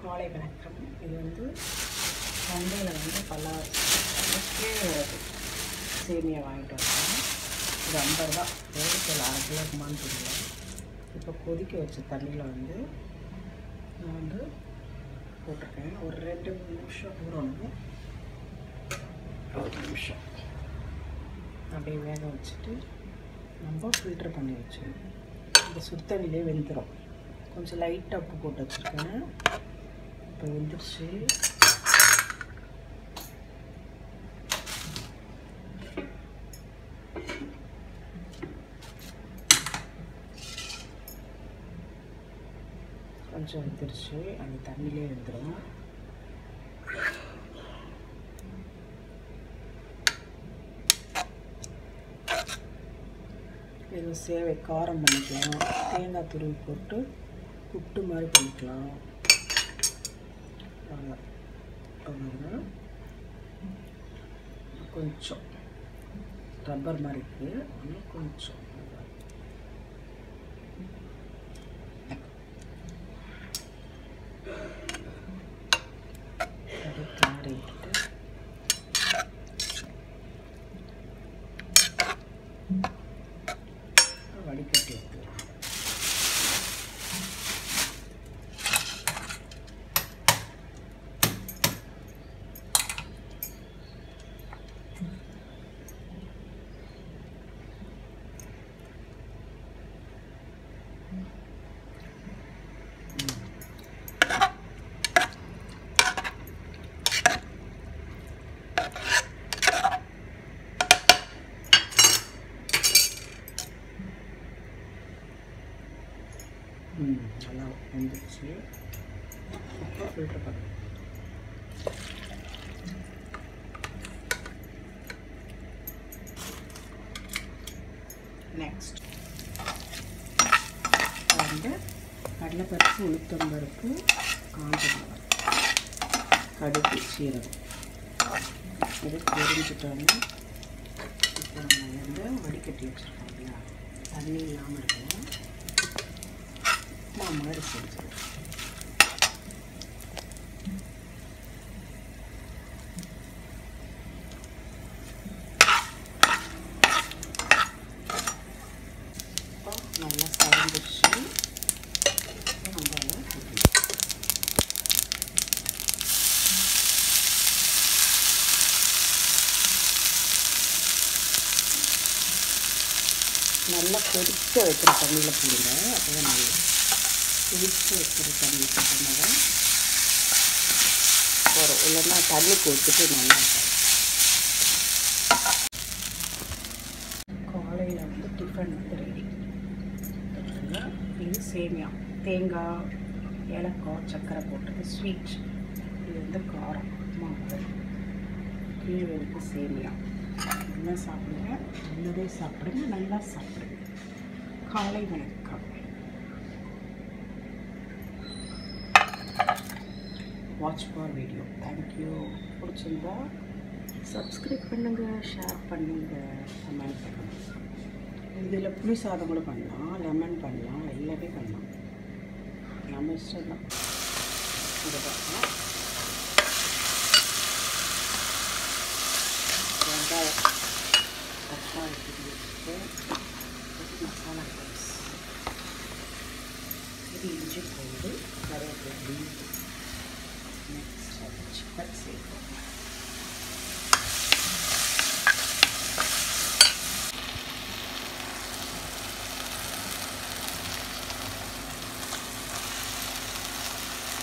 காலை வணக்கம். இது வந்து சந்தையில் வந்து பல்லா வருது சேமியா வாங்கிட்டு வந்தேன். இது ஐம்பது ரூபா. வேடிக்கையில் அரை கிலோ இருக்குமான்னு தெரியல. இப்போ கொதிக்க வச்ச தண்ணியில் வந்து நான் வந்து போட்டிருக்கேன். ஒரு ரெண்டு நிமிஷம் ஊறணும். ஒரு நிமிஷம். அப்படியே வேக வச்சுட்டு நம்ம ஃபில்டர் பண்ணி வச்சு இந்த சுத்தண்ணிலே வெந்துடும் கொஞ்சம் லைட்டாக உப்பு போட்டு வச்சுருக்கேன். இப்போ வெந்துடுச்சு கொஞ்சம் வெந்துருச்சு. அந்த தண்ணியிலே வெந்துடும் இதில் சேவை காரம் பண்ணிக்கலாம். தேங்காய் துருவி போட்டு புட்டு மாதிரி பண்ணிக்கலாம். அவ்வளோதான் கொஞ்சம் ரப்பர் மாதிரி இருக்குது கொஞ்சம் அப்படியே கிளறி விட்டுட்டு வடிகட்டி எடுத்துக்கலாம் ம் நல்லா வந்துடுச்சு இப்போ ஃபில்டர் பண்ணு நெக்ஸ்ட் வந்து கடலைப்பருப்பு உளுத்தம்பருப்பு காஞ்ச மிளகாய் கடுகு சீரகம். இது தெரிஞ்சுட்டோன்னா இப்போ நம்ம வந்து வடிகட்டி வச்சுருக்கோம் இல்லையா? தண்ணி இல்லாமல் இருக்கணும். உப்புமா முன்னாடி செஞ்சிடும் நல்லா கலந்துச்சு நம்ம நல்லா கொதிக்க வைக்கிற தண்ணியில் போடுங்க. அப்போ நல்லது கொதிக்க வைக்கிற தண்ணி போட்டோம்னா வரும் இல்லைன்னா தண்ணி கொடுத்துட்டு நல்லா காலையில் வந்து டிஃபன் வந்து ரெடி இது சேமியா தேங்காய் ஏலக்காய் சர்க்கரை போட்டது ஸ்வீட் இது வந்து காரம் மாவு. கீழே இருக்கு சேமியா. என்ன சாப்பிடுங்க? நல்லதே சாப்பிடுங்க நல்லா சாப்பிடுங்க. காலை வணக்கம். Watch for video thank you பிடிச்சிருந்தா சப்ஸ்கிரைப் பண்ணுங்கள் ஷேர் பண்ணுங்கள் கமெண்ட் பண்ணுங்கள் இதில் புளி சாதம் கூட பண்ணலாம் லெமன் பண்ணலாம் எல்லாமே பண்ணலாம். நம்ம இஷ்டம் தான். இதை பார்க்கலாம். வெங்காயம் தக்காளி வச்சுட்டு இது மசாலா ரைஸ் இது இஞ்சி பூண்டு கருவேப்பிலை நெக்ஸ்ட் சேர்ப்போம்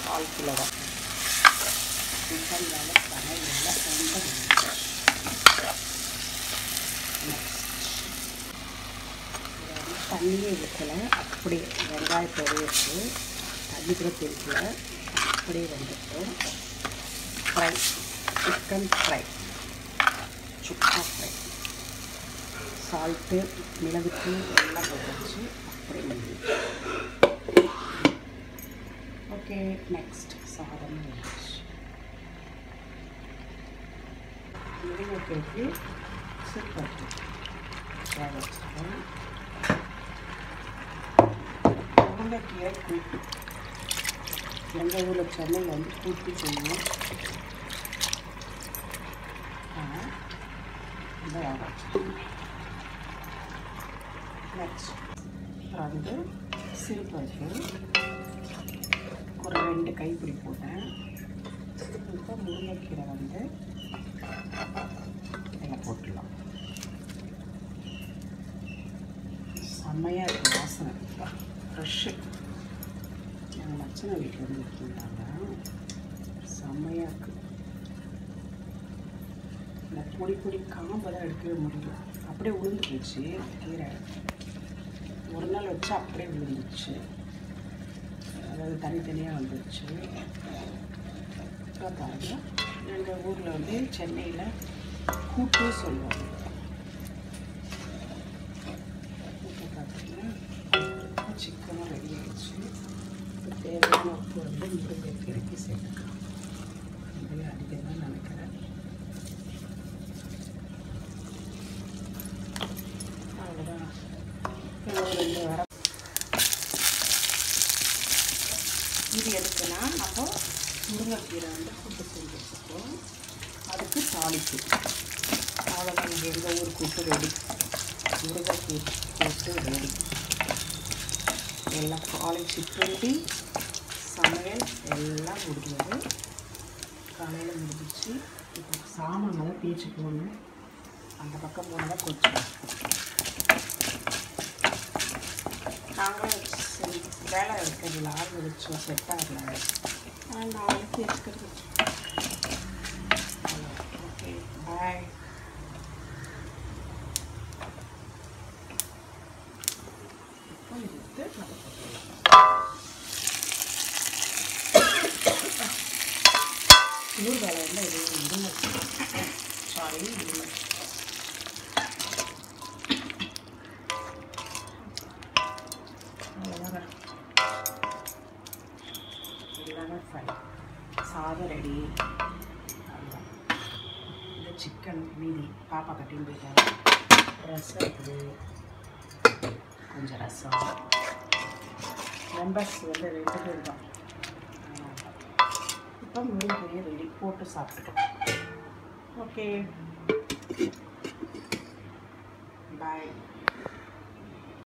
கால் கிலோ தான் சிக்கன் வேலை ரொம்ப தண்ணியே ஊற்றலை அப்படியே வெங்காயத்தோடு வச்சு தண்ணி கூட தெரியல அப்படியே வந்துட்டு fry chicken fry sukka fry salt மிளகுத்தூள் எல்லாம் போட்டாச்சு அப்படியே வந்து ஓகே நெக்ஸ்ட் சாதம் வந்துச்சு சூப்பர் வேக வச்சுருக்கேன் முருங்கைக்கீரை கூட்டு. எங்கள் ஊரில் சென்னையில் வந்து கூட்டு செய்வோம். இந்த வேக வச்சுருக்கேன் நெக்ஸ்ட் வந்து சிறுபருப்பு ஒரு ரெண்டு கைப்பிடி போட்டேன் இப்போ முருங்கைக்கீரை வந்து இதில் போட்டுடலாம் செம்மையாக இருக்குது வாசனை ஃப்ரெஷ்ஷு எங்கள் மச்சனை வீட்டில் வந்து விற்கின்றாங்க செம்மையாக இருக்குது இந்த பொடி பொடி காம்பெல்லாம் எடுக்கவே முடியல. அப்படியே உளுந்து போச்சு கீரை. ஒரு நாள் வச்சு அப்படியே விழுந்துச்சு அதாவது தனித்தனியாக வந்துடுச்சு இப்போ பாருங்கள் எங்கள் ஊரில் வந்து சென்னையில் கூட்டு சொல்லுவாங்க. கூட்டு பார்த்தீங்கன்னா சிக்கனும் ரெடி ஆகிடுச்சு இப்போ தேவையான உப்பு வந்து முருங்கை கீரைக்கு சேர்த்துக்கலாம். இதுவே தான் நினைக்கிறேன் அவ்வளோதான் இப்போ ஒரு ரெண்டு வாரம் இது எதுக்குன்னா அப்போ முருங்கைக்கீரை வந்து கூட்டு செஞ்சு வச்சுருக்கோம் அதுக்கு தாளிப்பு. அவ்வளோதான் இங்கே எங்கள் ஊர் கூட்டு ரெடி முருங்கைக்கீரை கூட்டு ரெடி எல்லாம் காலேஜ் சிற்றுண்டி சமையல் எல்லாம் முடிஞ்சது. காலையில் முடிஞ்சிச்சு. இப்போ சாமான் மேலே தேய்ச்சி அந்த பக்கம் போனால் கொஞ்சம் நாங்களும் வேலை இருக்கிறதுல ஆள் வச்சோம் செட் ஆகல நாளைக்கு இருக்கிறது ஓகே பாய் இப்போ எடுத்து நம்ம இது சாரி எல்லாமே ஃப்ரை சாதம் ரெடி இந்த சிக்கன் மீதி பாப்பா கட்டின்னு போயிட்டாங்க. ரசம் இருக்குது. கொஞ்சம் ரசம். மெம்பர்ஸ் வந்து ரெண்டு பேர் தான். இப்போ முருங்கையை ரெடி போட்டு சாப்பிட்டுட்டோம் ஓகே பாய்